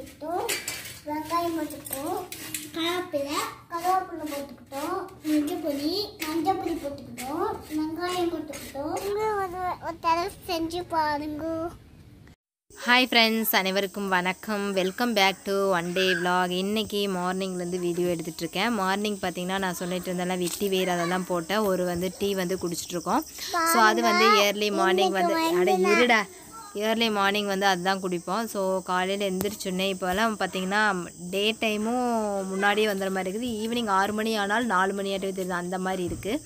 போட்டுக்கிட்டோம். வெங்காயம் போட்டுக்கிட்டோம். கருவேப்பிலை கருவேப்பிலை போட்டுக்கிட்டோம். மஞ்சள் பொடி மஞ்சள் பொடி போட்டுக்கிட்டோம். வெங்காயம் போட்டுக்கிட்டோம் செஞ்சு பாருங்க. ஹாய் ஃப்ரெண்ட்ஸ் அனைவருக்கும் வணக்கம். Welcome back to one day vlog இன்றைக்கி மார்னிங்லேருந்து வீடியோ எடுத்துகிட்ருக்கேன் மார்னிங் பார்த்தீங்கன்னா நான் சொல்லிட்டு இருந்தேன்ல வெட்டி வேர் அதெல்லாம் போட்டேன் ஒரு வந்து டீ வந்து குடிச்சிட்ருக்கோம் ஸோ அது வந்து இயர்லி மார்னிங் வந்து அட இருடா. இயர்லி மார்னிங் வந்து அதுதான் குடிப்போம். ஸோ காலையில் எந்திரிச்சோன்னே இப்போல்லாம் பார்த்தீங்கன்னா டே டைமும் முன்னாடியே வந்துடுற மாதிரி இருக்குது. ஈவினிங் ஆறு மணி ஆனால் நாலு மணி ஆட்டவே தெரியுது. அந்த மாதிரி இருக்குது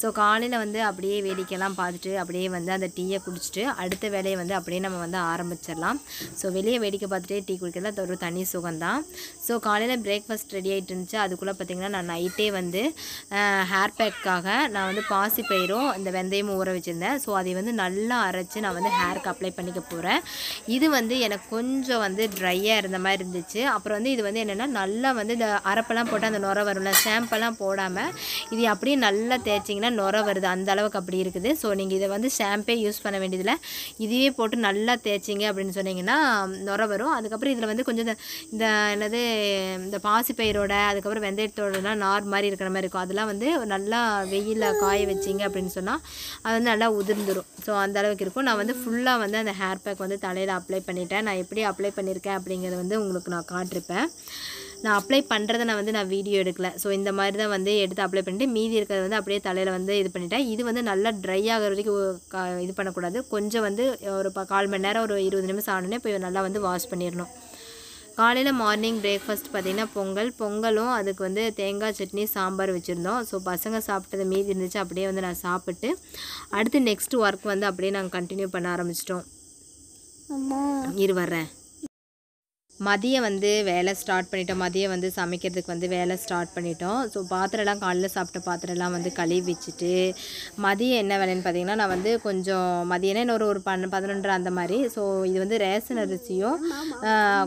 ஸோ காலையில் வந்து அப்படியே வேடிக்கையெல்லாம் பார்த்துட்டு அப்படியே வந்து அந்த டீயை குடிச்சிட்டு அடுத்த வேலையை வந்து அப்படியே நம்ம வந்து ஆரம்பிச்சிடலாம். ஸோ வெளியே வேடிக்கை பார்த்துட்டே டீ குடிக்கிறது அது ஒரு தனி சுகம்தான். ஸோ காலையில் பிரேக்ஃபாஸ்ட் ரெடி ஆகிட்டு இருந்துச்சு. அதுக்குள்ளே பார்த்தீங்கன்னா நான் நைட்டே வந்து ஹேர் பேக்காக நான் வந்து பாசி பயிரும் இந்த வெந்தயமும் ஊற வச்சுருந்தேன். ஸோ அதை வந்து நல்லா அரைச்சி நான் வந்து ஹேருக்கு அப்ளை பண்ணி பண்ணிக்க போகிறேன் இது வந்து எனக்கு கொஞ்சம் வந்து ட்ரையாக இருந்த மாதிரி இருந்துச்சு. அப்புறம் வந்து இது வந்து என்னென்னா நல்லா வந்து இந்த அரப்பெல்லாம் போட்டு அந்த நுர வரும்ல ஷாம்பெல்லாம் போடாமல் இது அப்படியே நல்லா தேய்ச்சிங்கன்னா நுர வருது. அந்த அளவுக்கு அப்படி இருக்குது. ஸோ நீங்கள் இதை வந்து ஷாம்பே யூஸ் பண்ண வேண்டியதில்லை. இதுவே போட்டு நல்லா தேய்ச்சிங்க அப்படின்னு சொன்னீங்கன்னா நுர வரும். அதுக்கப்புறம் இதில் வந்து கொஞ்சம் இந்த- இந்த என்னது இந்த பாசிப்பயிரோட அதுக்கப்புறம் வெந்தயத்தோடலாம் நார் மாதிரி இருக்கிற மாதிரி இருக்கும். அதெல்லாம் வந்து நல்லா வெயிலில் காய வச்சிங்க அப்படின்னு சொன்னால் அது வந்து நல்லா உதிர்ந்துடும் ஸோ அந்த அளவுக்கு இருக்கும். நான் வந்து ஃபுல்லாக வந்து அந்த ஹேர் பேக் வந்து தலையில் அப்ளை பண்ணிட்டேன். நான் எப்படி அப்ளை பண்ணியிருக்கேன் அப்படிங்கிறத வந்து உங்களுக்கு நான் காட்டிருப்பேன். நான் அப்ளை பண்ணுறத நான் வந்து நான் வீடியோ எடுக்கல. ஸோ இந்த மாதிரி தான் வந்து எடுத்து அப்ளை பண்ணிட்டு மீதி இருக்கிறத வந்து அப்படியே தலையில் வந்து இது பண்ணிட்டேன். இது வந்து நல்லா ட்ரை ஆகிற வரைக்கும் இது பண்ணக்கூடாது. கொஞ்சம் வந்து ஒரு ப- கால் மணி நேரம் ஒரு இருபது நிமிஷம் ஆனோடனே போய் நல்லா வந்து வாஷ் பண்ணிடணும். காலையில் மார்னிங் பிரேக்ஃபாஸ்ட் பார்த்திங்கன்னா பொங்கல். பொங்கலும் அதுக்கு வந்து தேங்காய் சட்னி சாம்பார் வச்சுருந்தோம். ஸோ பசங்க சாப்பிட்டது மீதி இருந்துச்சு. அப்படியே வந்து நான் சாப்பிட்டு அடுத்து நெக்ஸ்ட் ஒர்க் வந்து அப்படியே நாங்கள் கண்டினியூ பண்ண ஆரம்பிச்சிட்டோம். இரு வர்றேன். மதியம் வந்து வேலை ஸ்டார்ட் பண்ணிட்டோம். மதியம் வந்து சமைக்கிறதுக்கு வந்து வேலை ஸ்டார்ட் பண்ணிட்டோம். ஸோ பாத்திரம்லாம் காலைல சாப்பிட்ட பாத்திரம்லாம் வந்து கழுவி வச்சுட்டு மதியம் என்ன வேலைன்னு பார்த்தீங்கன்னா நான் வந்து கொஞ்சம் மதியம்னா இன்னொரு ஒரு பன்ன பதினொன்றரை அந்த மாதிரி. ஸோ இது வந்து ரேஷன் அரிசியும்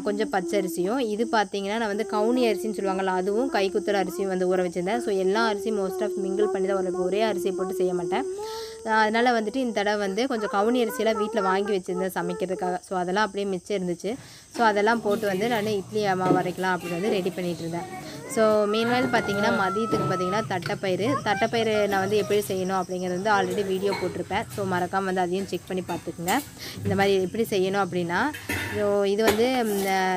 கொஞ்சம் பச்சை அரிசியும். இது பார்த்தீங்கன்னா நான் வந்து கவுனி அரிசின்னு சொல்லுவாங்கள்ல அதுவும் கைக்குத்தல் அரிசியும் வந்து ஊற வச்சிருந்தேன். ஸோ எல்லா அரிசியும் மோஸ்ட் ஆஃப் மிங்கிள் பண்ணி தான் ஒரு ஒரே அரிசியை போட்டு செய்ய மாட்டேன். அதனால் வந்துட்டு இந்த தடவை வந்து கொஞ்சம் கவுனி அரிசியெல்லாம் வீட்டில் வாங்கி வச்சுருந்தேன் சமைக்கிறதுக்காக. ஸோ அதெல்லாம் அப்படியே மிச்சம் இருந்துச்சு. ஸோ அதெல்லாம் போட்டு வந்து நான் இட்லி மாவு வரைக்கலாம் அப்படின்னு வந்து ரெடி பண்ணிகிட்டு இருந்தேன். ஸோ மீன்வேல் பார்த்தீங்கன்னா மதியத்துக்கு பார்த்தீங்கன்னா தட்டைப்பயிறு. தட்டைப்பயிறு நான் வந்து எப்படி செய்யணும் அப்படிங்கிறது வந்து ஆல்ரெடி வீடியோ போட்டிருப்பேன். ஸோ மறக்காமல் வந்து அதையும் செக் பண்ணி பார்த்துக்குங்க. இந்த மாதிரி எப்படி செய்யணும் அப்படின்னா ஸோ இது வந்து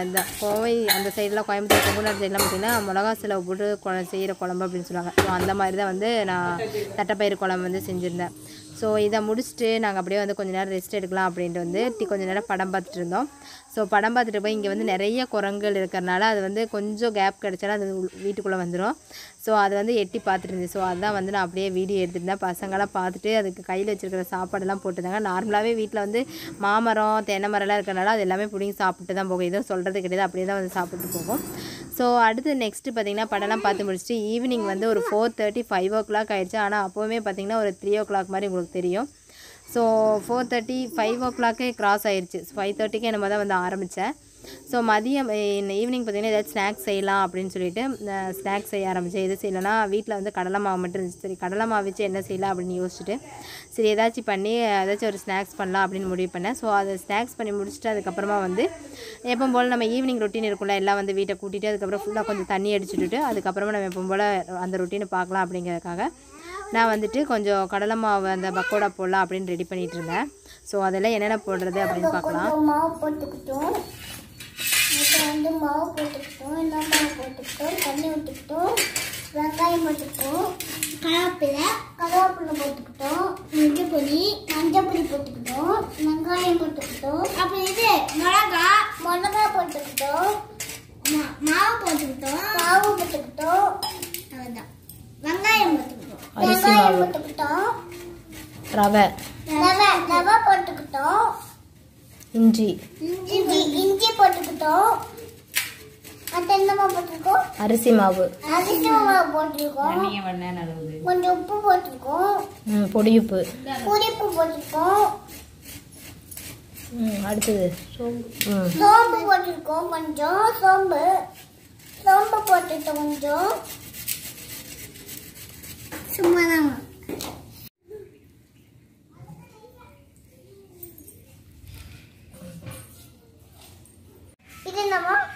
இந்த கோவை அந்த சைடெலாம் கோயம்புத்தூர் கும்பநாடு சைடெலாம் பார்த்தீங்கன்னா மிளகா செலவு போட்டு குழ செய்கிற குழம்பு அப்படின்னு சொல்லுவாங்க. ஸோ அந்த மாதிரி தான் வந்து நான் தட்டைப்பயிறு குழம்பு வந்து செஞ்சுருந்தேன். ஸோ இதை முடிச்சுட்டு நாங்கள் அப்படியே வந்து கொஞ்ச நேரம் ரெஸ்ட் எடுக்கலாம் அப்படின்ட்டு வந்து கொஞ்சம் கொஞ்ச நேரம் படம் பார்த்துட்டு இருந்தோம். ஸோ படம் பார்த்துட்டு போய் இங்கே வந்து நிறைய குரங்குகள் இருக்கிறனால அது வந்து கொஞ்சம் கேப் கிடச்சாலும் அது வீட்டுக்குள்ளே வந்துடும் ஸோ அது வந்து எட்டி பார்த்துட்டு இருந்துச்சு ஸோ அதான் வந்து நான் அப்படியே வீடியோ எடுத்துருந்தேன். பசங்களாம் பார்த்துட்டு அதுக்கு கையில் வச்சிருக்கிற சாப்பாடெல்லாம் போட்டுருந்தாங்க. நார்மலாகவே வீட்டில் வந்து மாமரம் தென்னை மரம்லாம் இருக்கிறனால அது எல்லாமே பிடிங்கி சாப்பிட்டு தான் போகும். எதுவும் சொல்கிறது கிடையாது. அப்படியே தான் வந்து சாப்பிட்டு போகும். ஸோ அடுத்து நெக்ஸ்ட்டு பார்த்தீங்கன்னா படம்லாம் பார்த்து முடிச்சுட்டு ஈவினிங் வந்து ஒரு four thirty five o'clock ஆகிடுச்சு ஆனால் அப்போவுமே பார்த்தீங்கன்னா ஒரு த்ரீ ஓ கிளாக் மாதிரி உங்களுக்கு தெரியும். So four thirty five o கிளாக்கே cross ஆயிடுச்சு ஃபைவ் தேர்ட்டிக்கு என்னமோ தான் வந்து ஆரம்பித்தேன் ஸோ மதியம் ஈவினிங் பார்த்தீங்கன்னா ஏதாவது ஸ்நாக்ஸ் செய்யலாம் அப்படின்னு சொல்லிட்டு ஸ்நாக்ஸ் செய்ய ஆரம்பித்தேன் எது செய்யலைன்னா வீட்டில் வந்து கடலை மாவு மட்டும் இருந்துச்சு. சரி கடலை மாவு வச்சு என்ன செய்யலாம் அப்படின்னு யோசிச்சுட்டு சரி ஏதாச்சும் பண்ணி ஏதாச்சும் ஒரு ஸ்நாக்ஸ் பண்ணலாம் அப்படின்னு முடிவு பண்ணேன். ஸோ அதை ஸ்நாக்ஸ் பண்ணி முடிச்சுட்டு அதுக்கப்புறமா வந்து எப்போ போல் நம்ம ஈவினிங் ரொட்டீன் இருக்கும்ல எல்லாம் வந்து வீட்டை கூட்டிகிட்டு அதுக்கப்புறம் ஃபுல்லாக கொஞ்சம் தண்ணி அடிச்சுட்டு அதுக்கப்புறமா நம்ம எப்போ போல் அந்த ரொட்டீனை பார்க்கலாம் அப்படிங்கிறதுக்காக நான் வந்துட்டு கொஞ்சம் கடலை மாவு அந்த பக்கோடா போடலாம் அப்படின்னு ரெடி பண்ணிகிட்டு இருந்தேன். ஸோ அதெல்லாம் என்னென்ன போடுறது அப்படின்னு பார்க்கலாம். அப்புறம் வந்து மாவு போட்டுக்கிட்டோம் எல்லா மாவு போட்டுக்கிட்டோம் தண்ணி ஊற்றிக்கிட்டோம் வெங்காயம் போட்டுக்கிட்டோம் கருவேப்பிலை கருவேப்பிலை போட்டுக்கிட்டோம் மஞ்சள் பொடி மஞ்சள் பொடி போட்டுக்கிட்டோம் வெங்காயம் போட்டுக்கிட்டோம். அப்புறம் இது மிளகா மிளகா போட்டுக்கிட்டோம். மாவு போட்டுக்கிட்டோம். மாவு போட்டுக்கிட்டோம். அவ்வளோதான் வெங்காயம் போட்டுக்கிட்டோம். வெங்காயம். போட்டுக்கிட்டோம். ரவை. ரவை ரவை போட்டுக்கிட்டோம். இஞ்சி. இஞ்சி. போட்டுக்கிட்டோம் மற்ற என்னமா போட்டிருக்கோம்? அரிசி மாவு. அரிசி மாவு போட்டிருக்கோம். கொஞ்சம் உப்பு போட்டிருக்கோம். ம், பொடியுப்பு. புளிப்பு போட்டிருக்கோம். ம், அடுத்தது. ம். சோம்பு போட்டிருக்கோம் கொஞ்சம். சோம்பு. சோம்பு போட்டுட்டு கொஞ்சம். சும்மா தாங்க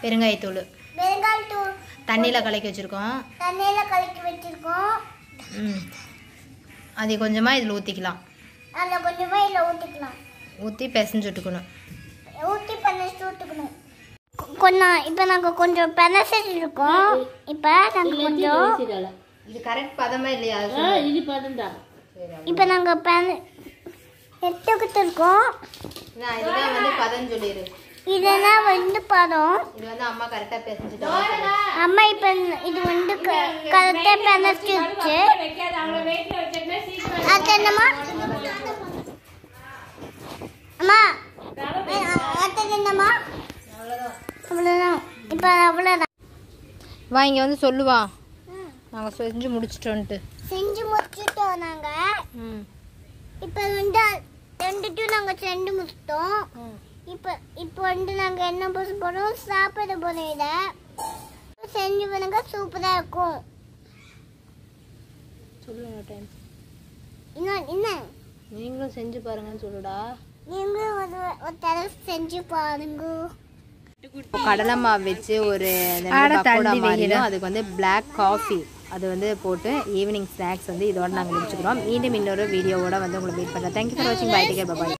இது பெருங்காயத்தூள். வெங்காயம் தூள் தண்ணியில் கலக்கி வச்சுருக்கோம். தண்ணியில கலக்கி வச்சிருக்கோம். ம். அதை கொஞ்சமாக இதில் ஊற்றிக்கலாம் அதில் கொஞ்சமா இதில் ஊற்றிக்கலாம் ஊற்றி பிசைஞ்சு விட்டுக்கணும். ஊற்றி பெனசி ஊற்றுக்கணும் கொஞ்சம் இப்போ நாங்கள் கொஞ்சம் பெனசிட்டு இருக்கோம். இப்போ நாங்கள் கொஞ்சம் இது கரெக்ட் பதமா இல்லையா? இப்போ நாங்கள் பென எடுத்துக்கிட்டு இருக்கோம். நான் இதுதான் வந்து பதம் சொல்லிடு இதெல்லாம் வந்து பதம் இது வந்து அம்மா கரெக்டாக பிசைஞ்சுட்டாங்க அம்மா இப்போ இது வந்து கரெக்டாக பெனச்சிருச்சு அது என்னம்மா அம்மா அது என்னம்மா அவ்வளோதான் இப்போ அவ்வளோதான் வா இங்கே வந்து சொல்லுவா நாங்கள் செஞ்சு முடிச்சிட்டோன்ட்டு செஞ்சு முடிச்சிட்டோம் நாங்கள் ம் இப்போ வந்து ரெண்டுட்டு நாங்கள் செஞ்சு முடிச்சிட்டோம் இப்போ இப்போ வந்து நாங்கள் என்ன பண்ண போகிறோம் சாப்பிட போகிறோம் இதை. செஞ்சு பண்ணுங்க சூப்பராக இருக்கும். சொல்லுங்க டைம் இன்னும் என்ன? நீங்களும் செஞ்சு பாருங்கன்னு சொல்லுடா. நீங்களும் ஒரு ஒரு தடவை செஞ்சு பாருங்க. கடலை மாவு வச்சு ஒரு பக்கோடா மாதிரியும் அதுக்கு வந்து பிளாக் காஃபி அது வந்து போட்டு ஈவினிங் ஸ்நாக்ஸ் வந்து இதோட நாங்கள் முடிச்சுக்கிறோம். மீண்டும் இன்னொரு வீடியோவோட வந்து உங்களை மீட் பண்ணுறேன் தேங்க்யூ ஃபார் வாட்சிங் பை டேக்கர் பாய்